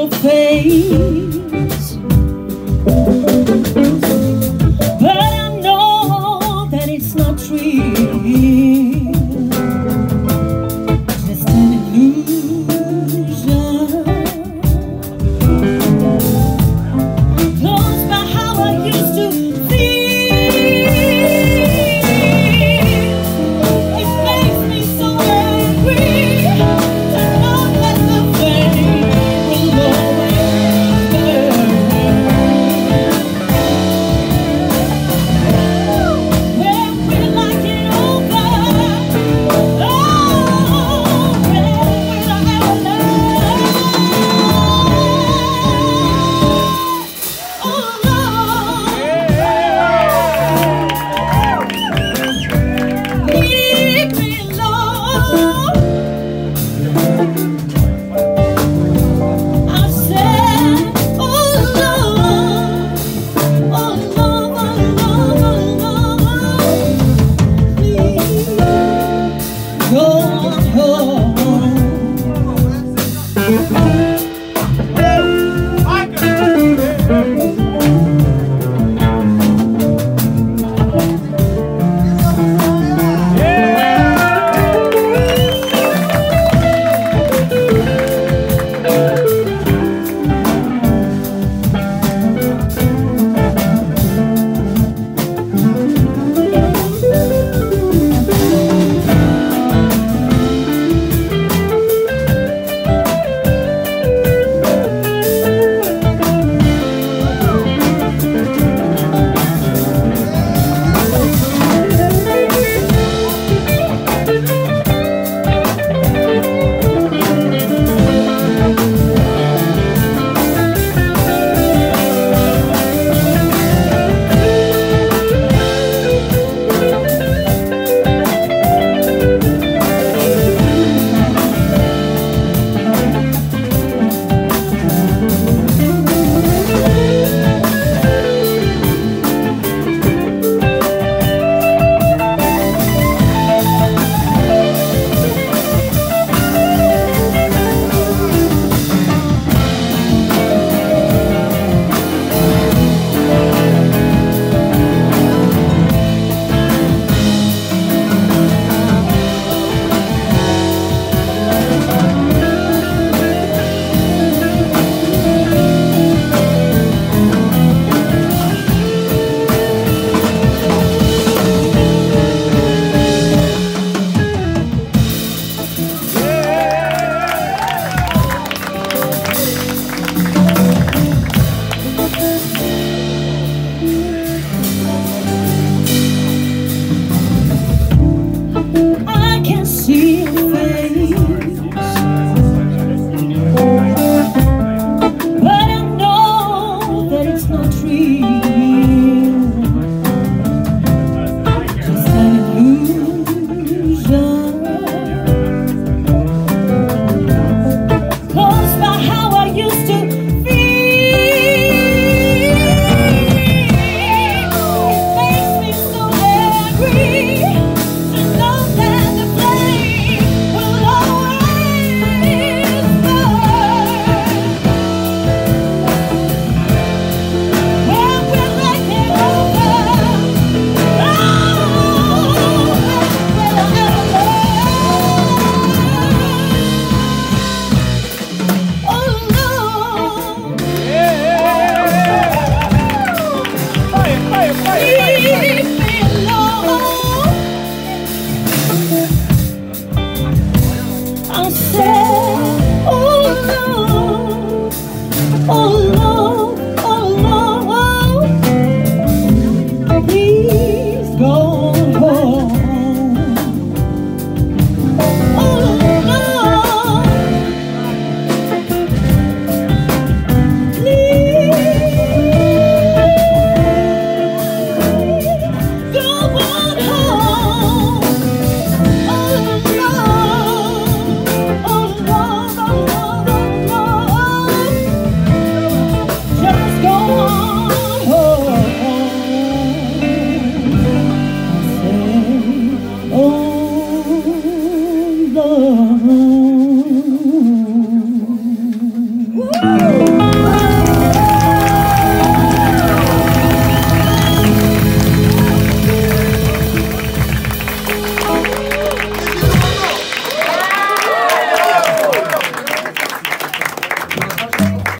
your face.